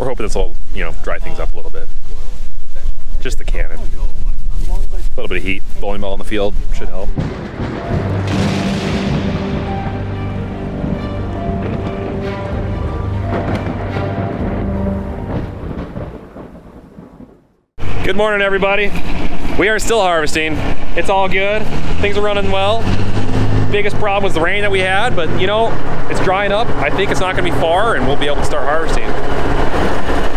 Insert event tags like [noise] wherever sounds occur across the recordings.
we're hoping this will, you know, dry things up a little bit. Just the cannon. A little bit of heat, bowling ball in the field should help. Good morning, everybody. We are still harvesting. It's all good. Things are running well. Biggest problem was the rain that we had, but you know, it's drying up. I think it's not gonna be far and we'll be able to start harvesting.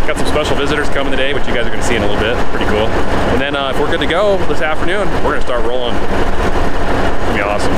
Got some special visitors coming today, which you guys are gonna see in a little bit. Pretty cool. And then uh, if we're good to go this afternoon, we're gonna start rolling. It's gonna be awesome.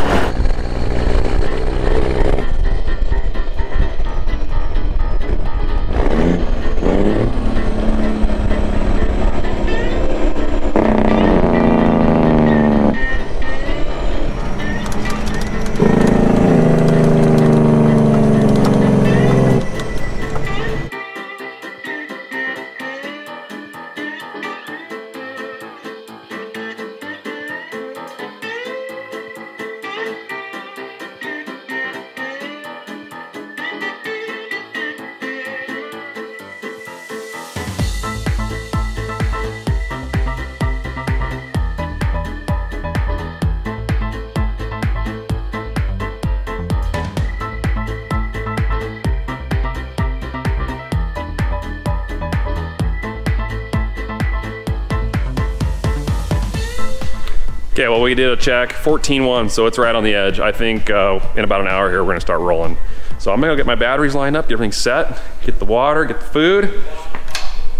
Well, we did a check, 14-1, so it's right on the edge. I think uh, in about an hour here, we're gonna start rolling. So I'm gonna go get my batteries lined up, get everything set, get the water, get the food,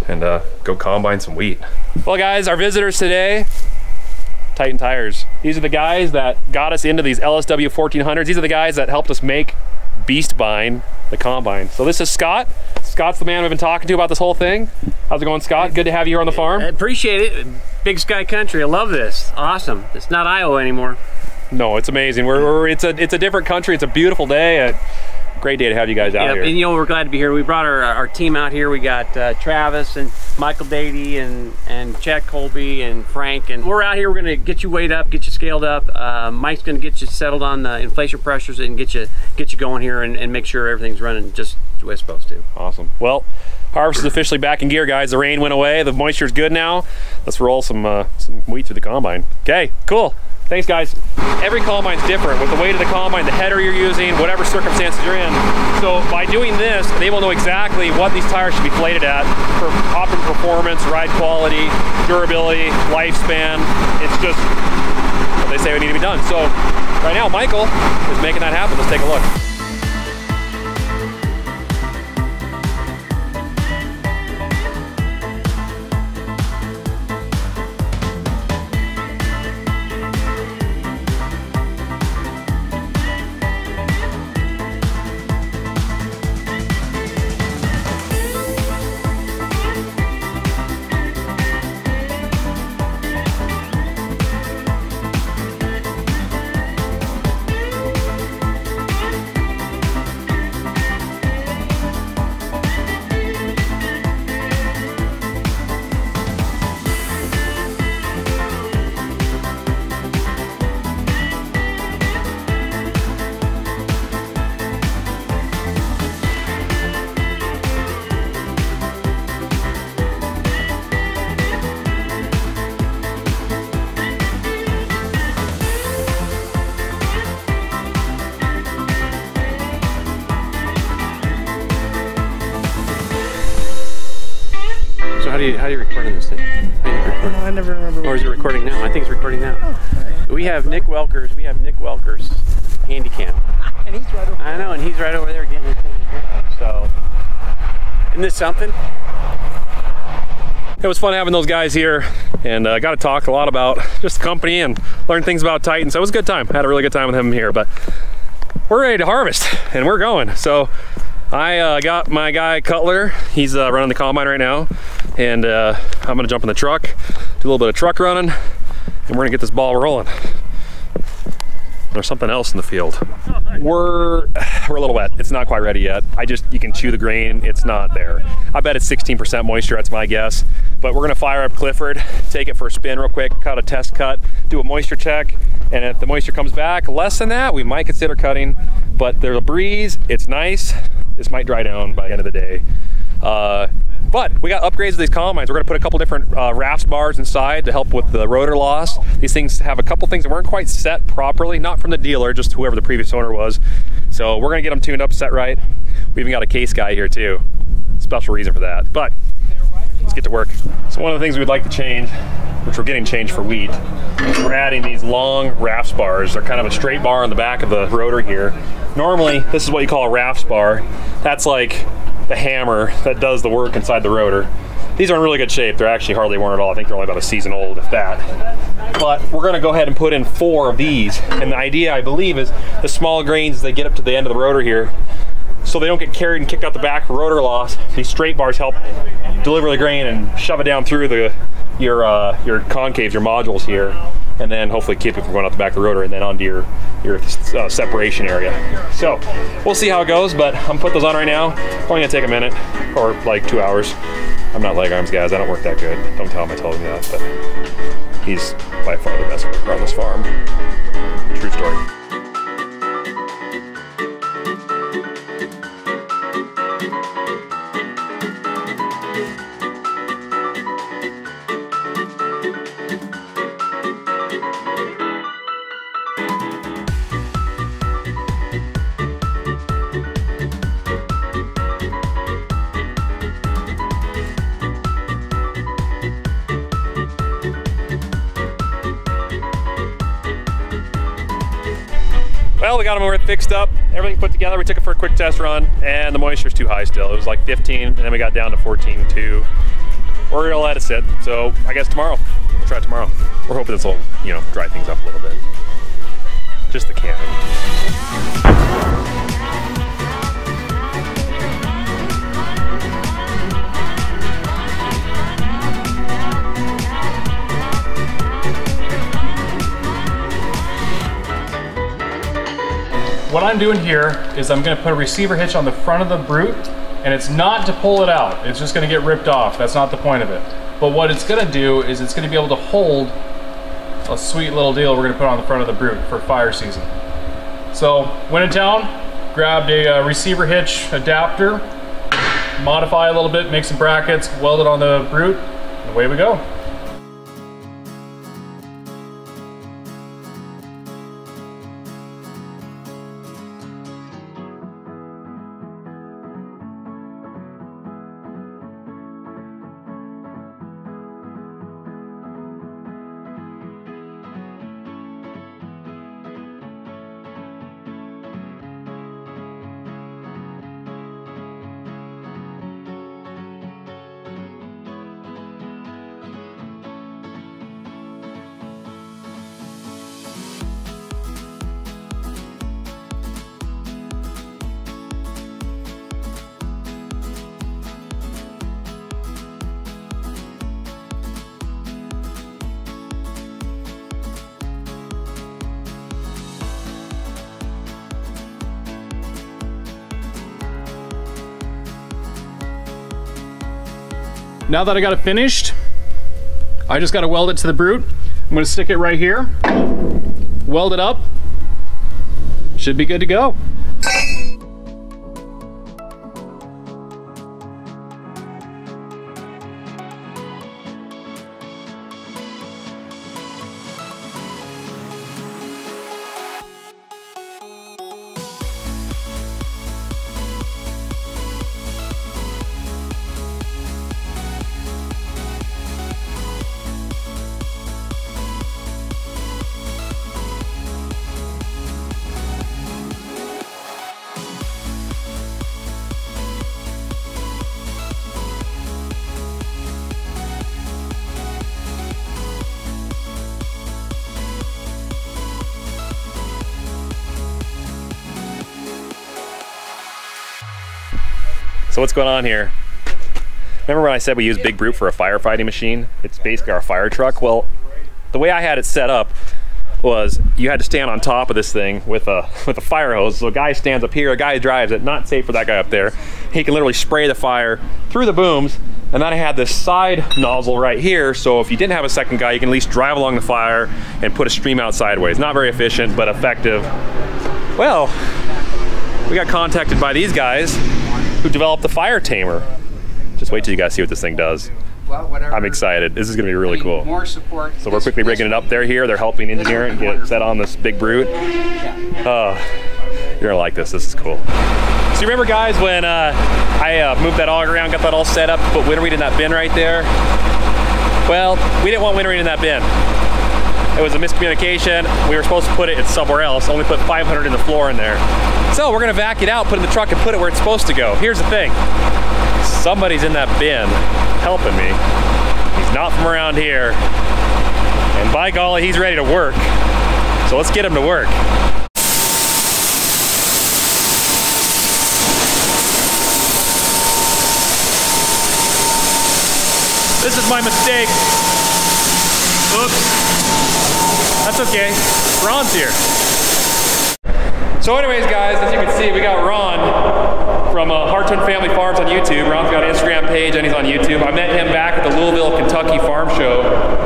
and uh, go combine some wheat. Well, guys, our visitors today, Titan Tires. These are the guys that got us into these LSW 1400s. These are the guys that helped us make Beastbine, the combine. So this is Scott. Scott's the man we've been talking to about this whole thing. How's it going, Scott? Good to have you here on the farm. I appreciate it. Big Sky Country. I love this. Awesome. It's not Iowa anymore. No, it's amazing. We're, we're it's a it's a different country. It's a beautiful day. A great day to have you guys out Yep, here. And you know we're glad to be here. We brought our, our team out here. We got uh, Travis and Michael Beatty and and Chad Colby and Frank. And we're out here. We're gonna get you weighed up, get you scaled up. Uh, Mike's gonna get you settled on the inflation pressures and get you get you going here and, and make sure everything's running just the way it's supposed to. Awesome. Well, harvest is officially back in gear, guys. The rain went away. The moisture's good now. Let's roll some uh, some wheat through the combine. Okay, cool. Thanks, guys. Every combine's different with the weight of the combine, the header you're using, whatever circumstances you're in. So by doing this, they will know exactly what these tires should be plated at for optimum performance, ride quality, durability, lifespan. It's just what they say would need to be done. So right now, Michael is making that happen. Let's take a look. Recording now. We have Nick Welkers. We have Nick Welkers handy cam. And he's right over I know, and he's right over there getting his thing recorded. So, isn't this something? It was fun having those guys here and uh, got to talk a lot about just the company and learn things about Titan. So it was a good time. Had a really good time with him here, but we're ready to harvest and we're going. So I uh, got my guy Cutler. He's uh, running the combine right now and uh, I'm gonna jump in the truck, do a little bit of truck running and we're gonna get this ball rolling. There's something else in the field. We're [sighs] we're a little wet. It's not quite ready yet. I just you can chew the grain. It's not there. I bet it's 16% moisture. That's my guess. But we're gonna fire up Clifford, take it for a spin real quick, cut a test cut, do a moisture check, and if the moisture comes back less than that, we might consider cutting. But there's a breeze. It's nice. This might dry down by the end of the day. Uh, But we got upgrades to these combines. We're gonna put a couple different uh, bars inside to help with the rotor loss. These things have a couple things that weren't quite set properly, not from the dealer, just whoever the previous owner was. So we're gonna get them tuned up, set right. We even got a case guy here too. Special reason for that. But let's get to work. So one of the things we'd like to change, which we're getting changed for wheat, is we're adding these long rasp bars. They're kind of a straight bar on the back of the rotor here. Normally, this is what you call a rasp bar. That's like the hammer that does the work inside the rotor. These are in really good shape. They're actually hardly worn at all. I think they're only about a season old, if that. But we're gonna go ahead and put in four of these. And the idea, I believe, is the small grains, they get up to the end of the rotor here, so they don't get carried and kicked out the back rotor loss. These straight bars help deliver the grain and shove it down through the your uh, your concaves, your modules here, and then hopefully keep it from going out the back of the rotor and then onto your your uh, separation area. So we'll see how it goes, but I'm put those on right now. Only gonna take a minute or like two hours. I'm not leg arms guys. I don't work that good. Don't tell him I told him that, but he's by far the best worker on this farm. True story. Well, we got them fixed up, everything put together. We took it for a quick test run, and the moisture's too high still. It was like 15, and then we got down to 14.2. We're gonna let it sit, so I guess tomorrow. We'll try tomorrow. We're hoping this will, you know, dry things up a little bit. Just the cannon. What I'm doing here is I'm gonna put a receiver hitch on the front of the brute and it's not to pull it out. It's just gonna get ripped off. That's not the point of it. But what it's gonna do is it's gonna be able to hold a sweet little deal we're gonna put on the front of the brute for fire season. So went in town, grabbed a uh, receiver hitch adapter, modify a little bit, make some brackets, weld it on the brute, and away we go. Now that I got it finished, I just got to weld it to the brute. I'm to stick it right here, weld it up. Should be good to go. So what's going on here? Remember when I said we use Big Brute for a firefighting machine? It's basically our fire truck. Well, the way I had it set up was you had to stand on top of this thing with a [laughs] with a fire hose. So a guy stands up here, a guy drives it, not safe for that guy up there. He can literally spray the fire through the booms. And then I had this side nozzle right here, so if you didn't have a second guy, you can at least drive along the fire and put a stream out sideways. Not very efficient, but effective. Well, we got contacted by these guys who developed the fire tamer. just wait till you guys see what this thing does. Well, whatever. I'm excited. This is gonna be really cool. More support. So we're quickly rigging it up there here. They're helping engineer and get it set on this big brute. Oh, you're gonna like this. This is cool. So you remember guys when uh, I uh, moved that auger around, got that all set up, put winter wheat in that bin right there? Well, we didn't want winter wheat in that bin. It was a miscommunication. We were supposed to put it somewhere else, only put 500 in the floor in there. So we're gonna vac it out, put it in the truck and put it where it's supposed to go. Here's the thing. Somebody's in that bin helping me. He's not from around here. And by golly, he's ready to work. So let's get him to work. This is my mistake. Oops. That's okay. Ron's here. So anyways, guys, as you can see, we got Ron from uh, Hartung Family Farms on YouTube. Ron's got an Instagram page and he's on YouTube. I met him back at the Louisville, Kentucky Farm Show,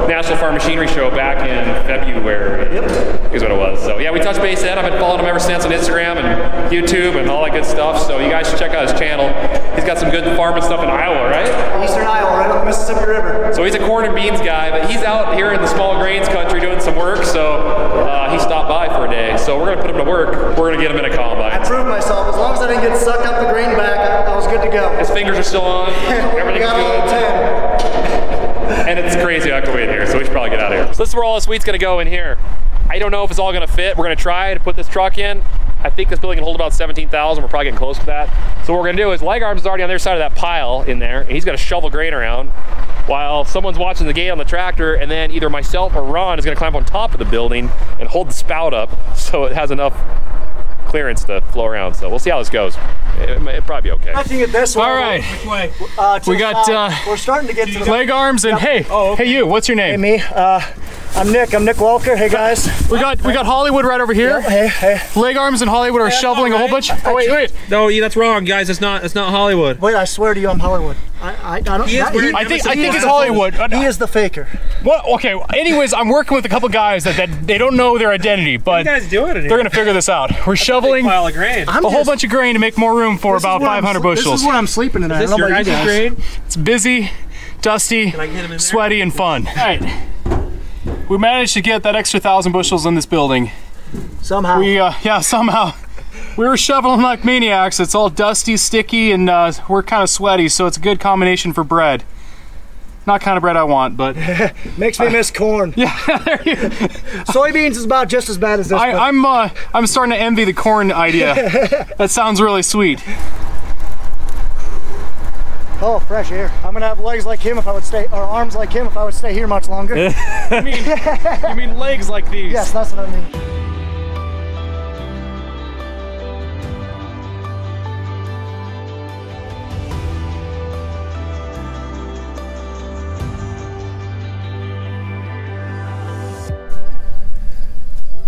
National Farm Machinery Show back in February. Yep. Is what it was. So yeah, we touched base then. I've been following him ever since on Instagram and YouTube and all that good stuff. So you guys should check out his channel. He's got some good farming stuff in Iowa, right? Eastern Iowa, right on the Mississippi River. So he's a corn and beans guy, but he's out here in the small grains country some work. So uh, he stopped by for a day. So we're gonna put him to work. We're gonna get him in a I combine. I proved myself. As long as I didn't get sucked up the grain back, I, I was good to go. His fingers are still on. [laughs] got good. 10. And it's crazy how in here, so we should probably get out of here. So this is where all this wheat's gonna go in here. I don't know if it's all gonna fit. We're gonna try to put this truck in. I think this building can hold about 17,000. We're probably getting close to that. So what we're gonna do is Leg Arms is already on their side of that pile in there, and he's gonna shovel grain around while someone's watching the gate on the tractor, and then either myself or Ron is gonna climb on top of the building and hold the spout up so it has enough clearance to flow around. So we'll see how this goes. It, it'll probably be okay. Touching it this way. All right. Uh, We got, uh, We're starting to get to the. Leg arms and hey, hey you, what's your Hey, name? me. Uh, I'm Nick. I'm Nick Welker. Hey, guys. We got we got Hollywood right over here. Hey, hey. Leg arms and Hollywood are shoveling a whole bunch. Oh wait, wait. No, yeah, that's wrong, guys. It's not. It's not Hollywood. Wait, I swear to you, I'm Hollywood. I, I, I don't. He is that- wearing I think I think it's one. Hollywood. he is the faker. What? Okay. Anyways, I'm working with a couple guys that, that they don't know their identity, What but are you guys doing in they're gonna figure this out. We're shoveling a pile of grain. I'm whole bunch of grain to make more room for about where I'm 500 bushels. This is where I'm sleeping tonight. This I don't know your about guys' you guys. grain? It's busy, dusty, I get 'em in there? sweaty, and fun. All right. We managed to get that extra thousand bushels in this building. Somehow. We, uh, [laughs] yeah, somehow. We were shoveling like maniacs. It's all dusty, sticky, and uh, we're kind of sweaty, so it's a good combination for bread. Not kind of bread I want, but [laughs] Makes me miss corn. [laughs] yeah, Soybeans is about just as bad as this. I, I'm uh, I'm starting to envy the corn idea. that sounds really sweet. Oh, fresh air. I'm gonna have legs like him if I would stay, or arms like him if I would stay here much longer. [laughs] You mean, you mean legs like these? yes, that's what I mean.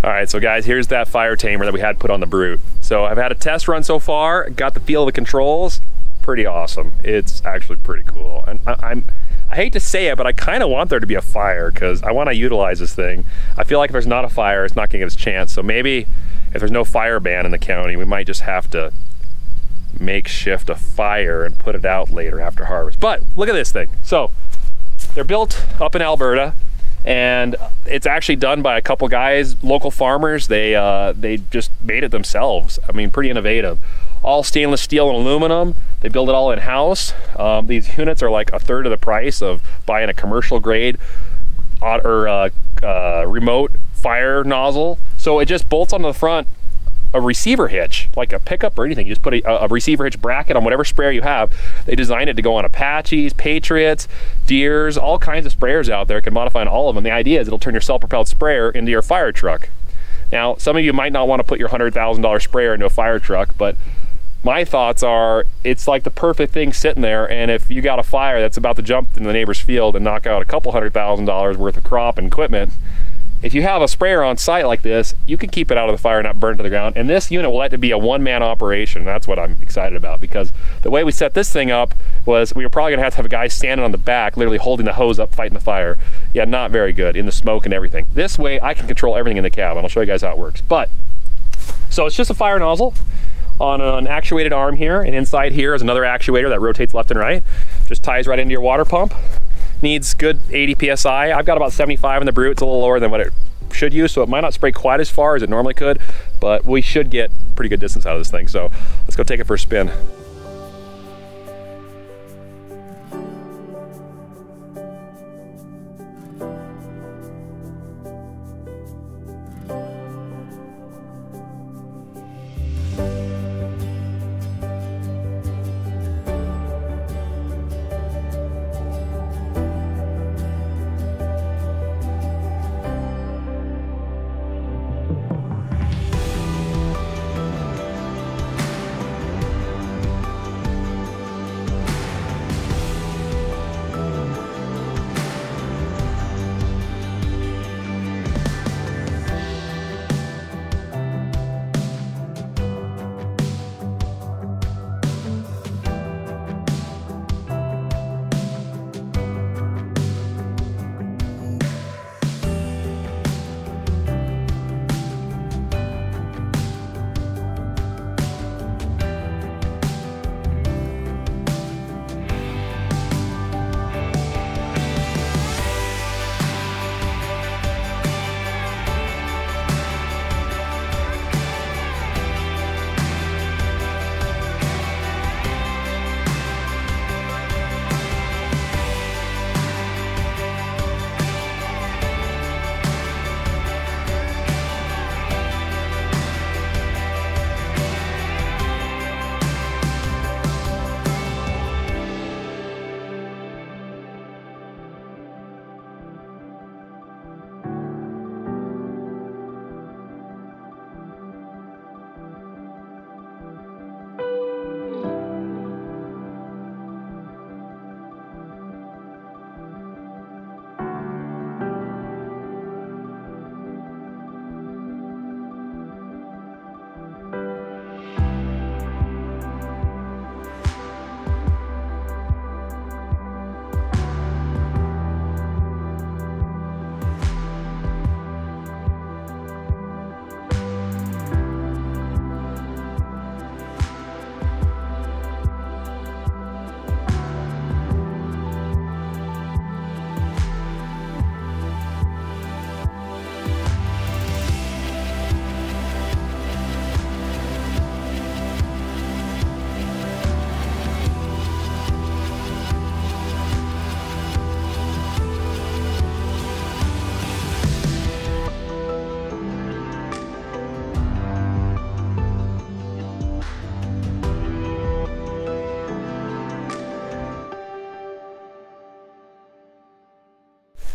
All right, so guys, here's that fire tamer that we had put on the Brute. So I've had a test run so far, got the feel of the controls, pretty awesome. It's actually pretty cool. And I, I'm, I hate to say it, but I kind of want there to be a fire because I want to utilize this thing. I feel like if there's not a fire, it's not gonna get its chance. So maybe if there's no fire ban in the county, we might just have to makeshift a fire and put it out later after harvest. But look at this thing. So they're built up in Alberta and it's actually done by a couple guys, local farmers. They uh, they just made it themselves. I mean, pretty innovative. All stainless steel and aluminum. They build it all in house. Um, these units are like a third of the price of buying a commercial grade or uh, uh, remote fire nozzle. So it just bolts onto the front a receiver hitch, like a pickup or anything. You just put a, a receiver hitch bracket on whatever sprayer you have. They designed it to go on Apaches, Patriots, Deeres, all kinds of sprayers out there. It Can modify on all of them. The idea is it'll turn your self-propelled sprayer into your fire truck. Now, some of you might not want to put your $100,000 sprayer into a fire truck, but my thoughts are it's like the perfect thing sitting there and if you got a fire that's about to jump in the neighbor's field and knock out a couple hundred thousand dollars worth of crop and equipment if you have a sprayer on site like this you can keep it out of the fire and not burn to the ground. And this unit will let it be a one-man operation. That's what i'm excited about because the way we set this thing up was we were probably to have to have a guy standing on the back literally holding the hose up fighting the fire. Yeah not very good in the smoke and everything. This way i can control everything in the cab and i'll show you guys how it works. But so it's just a fire nozzle on an actuated arm here, and inside here is another actuator that rotates left and right. just ties right into your water pump. Needs good 80 PSI. I've got about 75 in the brute. It's a little lower than what it should use, so it might not spray quite as far as it normally could, but we should get pretty good distance out of this thing. So let's go take it for a spin.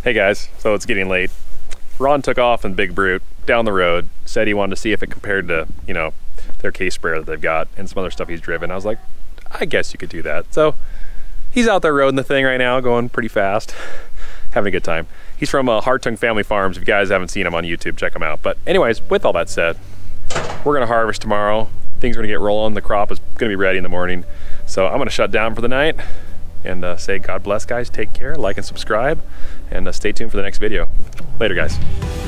Hey guys, so it's getting late. Ron took off in Big Brute down the road, said he wanted to see if it compared to, you know, their case sprayer that they've got and some other stuff he's driven. I was like, I guess you could do that. So he's out there roading the thing right now, going pretty fast, [laughs] having a good time. He's from uh, Hartung Family Farms. If you guys haven't seen him on YouTube, check him out. But anyways, with all that said, we're gonna harvest tomorrow. Things are gonna get rolling. The crop is gonna be ready in the morning. So I'm gonna shut down for the night and uh, say God bless guys, take care, like and subscribe, and uh, stay tuned for the next video. Later guys.